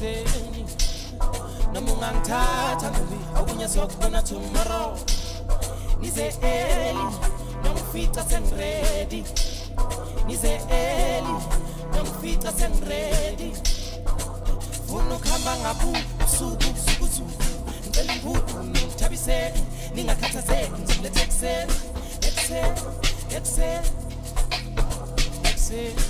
ekuseni noma ngobi okunye sokubona tomorrow. Nize eli nongifica sengiredi nize eli nongifica sengiredi funa ukuhamba ngaphu usuku usukuzuku ngicela imbudu nongithabiseni ningakhathazeki ngizokuletha ekuseni ekuseni ekuseni ekuseni.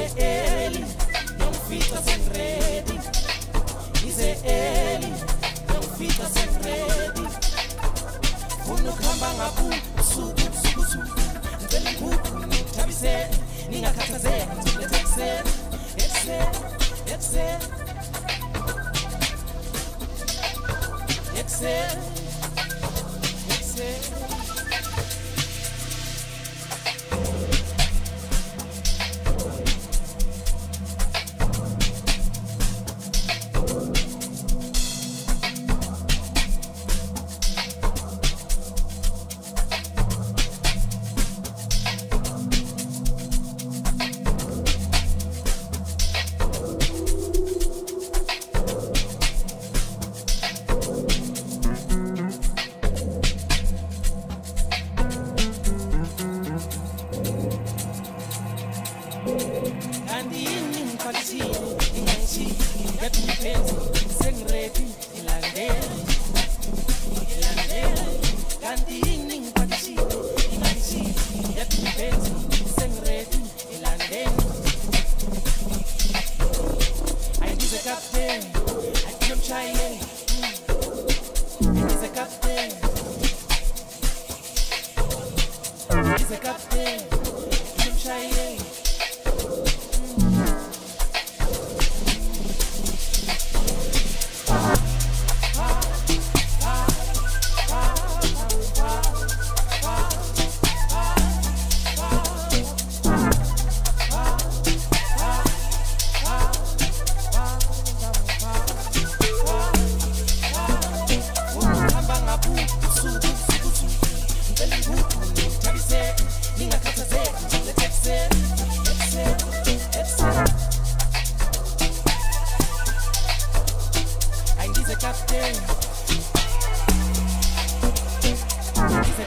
ize early nongifica sengiredi ize early nongifica sengiredi funa ukuhamba ngabusuku sukusuku ngicela imphuphu ngithabiseni ningakhathazeki ngizokuletha ekuseni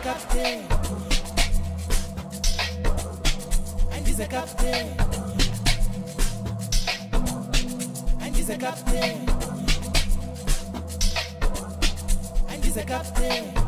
ayingize kapteni ayingize kapteni ayingize kapteni ayingize kapteni ayingize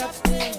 ayingize